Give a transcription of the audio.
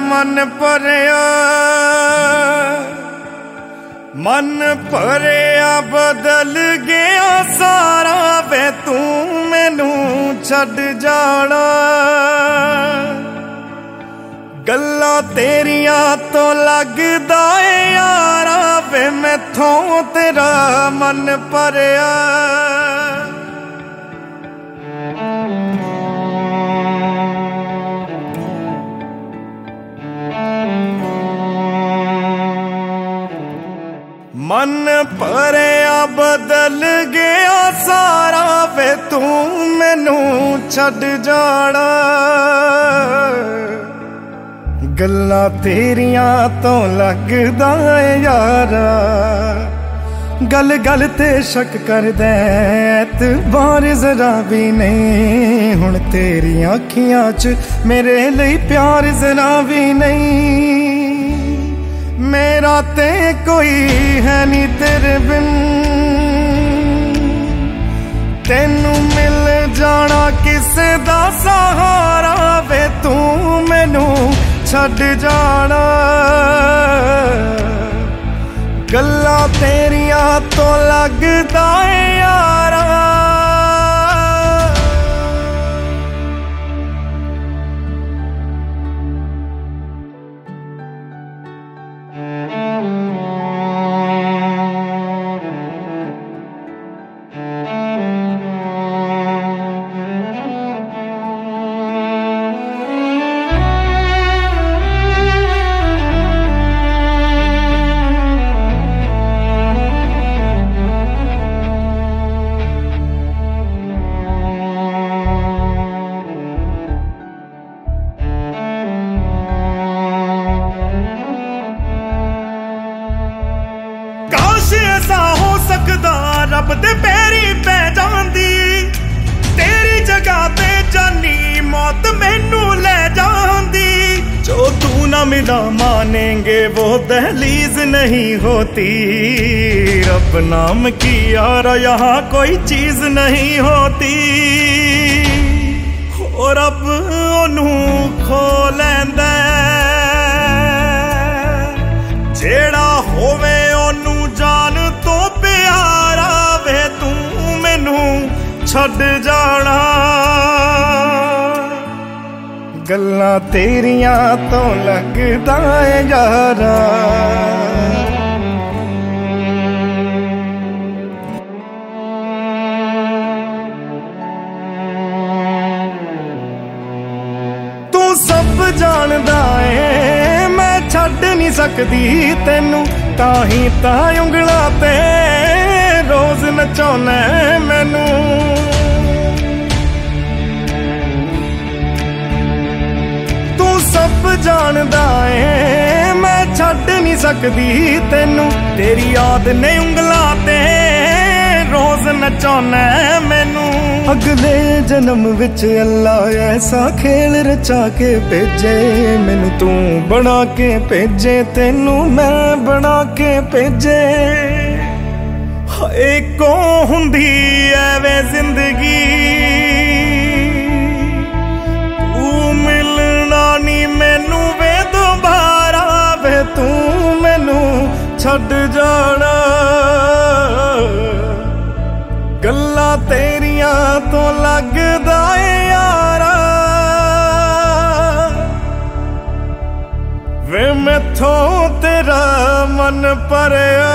ਮਨ ਭਰਿਆ ਮਨ ਭਰਿਆ ਬਦਲ ਗਿਆ ਸਾਰਾ ਵੇ ਤੂੰ ਮੈਨੂੰ ਛੱਡ ਜਾਣਾ। ਗੱਲਾਂ ਤੇਰੀਆਂ ਤੋਂ ਲੱਗਦਾ ਏ ਯਾਰਾ ਵੇ ਮੈਥੋਂ ਤੇਰਾ ਮਨ ਭਰਿਆ। ਮਨ ਭਰਿਆ ਬਦਲ ਗਿਆ ਸਾਰਾ, ਵੇ ਤੂੰ ਮੈਨੂੰ ਛੱਡ ਜਾਣਾ। ਗੱਲਾਂ ਤੇਰੀਆਂ ਤੋਂ ਲੱਗਦਾ ਏ ਯਾਰਾ। ਗਲ ਗੱਲ ਤੇ ਸ਼ੱਕ ਕਰਦਾ ਐਤਬਾਰ ਜ਼ਰਾ ਵੀ ਨਹੀਂ। ਹੁਣ ਤੇਰੀਆਂ ਅੱਖੀਆਂ 'ਚ ਮੇਰੇ ਲਈ ਪਿਆਰ ਜ਼ਰਾ ਵੀ ਨਹੀਂ। ਮੇਰਾ ਤੇ ਕੋਈ ਤੇਰੇ ਬਿਨ। ਤੈਨੂੰ ਮਿਲ ਜਾਣਾ ਕਿਸੇ ਦਾ ਸਹਾਰਾ ਵੇ, ਤੂੰ ਮੈਨੂੰ ਛੱਡ ਜਾਣਾ। ਗੱਲਾਂ ਤੇਰੀਆਂ ਤੋਂ ਲੱਗਦਾ ਏ ਐਸਾ ਹੋ ਸਕਦਾ, ਰੱਬ ਦੇ ਪੈਰੀ ਪੈ ਜਾਂਦੀ। ਤੇਰੀ ਜਗ੍ਹਾ ਤੇ ਜਾਨੀ, ਮੌਤ ਮੈਨੂੰ ਲੈ ਜਾਂਦੀ। ਜੋ ਤੂੰ ਨਾ ਮਿਲਾ ਮਾਨेंगे ਉਹ ਦਹਲੀਜ਼ ਨਹੀਂ ਹੋਤੀ। ਰੱਬ ਨਾਮ ਕੀ ਯਾਰ ਯਹਾਂ ਕੋਈ ਚੀਜ਼ ਨਹੀਂ ਹੋਤੀ। ਹੋ ਰੱਬ, ਉਹਨੂੰ ਖੋ ਛੱਡ ਜਾਣਾ। ਗੱਲਾਂ ਤੇਰੀਆਂ ਤੋਂ ਲੱਗਦਾ ਏ ਯਾਰਾ। ਤੂੰ ਸਭ ਜਾਣਦਾ ਏ, ਮੈਂ ਛੱਡ ਨਹੀਂ ਸਕਦੀ ਤੈਨੂੰ, ਤਾਂ ਹੀ ਤਾਂ ਉਂਗਲਾਂ ਤੇ ਰੋਜ਼ ਨਚਾਉਣਾ ਮੈਨੂੰ। ਜਾਣਦਾ ਏ। ਮੈਂ ਛੱਡ ਨਹੀਂ ਸਕਦੀ ਤੈਨੂੰ। ਤੇਰੀ ਯਾਦ ਨੇ ਉਂਗਲਾਂ ਤੇ ਰੋਜ਼ ਨਚਾਉਣਾ ਮੈਨੂੰ। ਅਗਲੇ ਜਨਮ ਵਿੱਚ ਅੱਲਾ ਐਸਾ ਖੇਲ ਰਚਾ ਕੇ ਭੇਜੇ। ਮੈਨੂੰ ਤੂੰ ਬਣਾ ਕੇ ਭੇਜੇ, ਤੈਨੂੰ ਮੈਂ ਬਣਾ ਕੇ ਭੇਜੇ। ਹਾਏ ਕੋ ਹੁੰਦੀ ਐਵੇਂ ਜ਼ਿੰਦਗੀ। ਤੇਰੀਆਂ ਤੋਂ ਲੱਗਦਾ ਏ ਯਾਰਾ। ਵੇ ਮੈਥੋਂ ਤੇਰਾ ਮਨ ਪਰਿਆ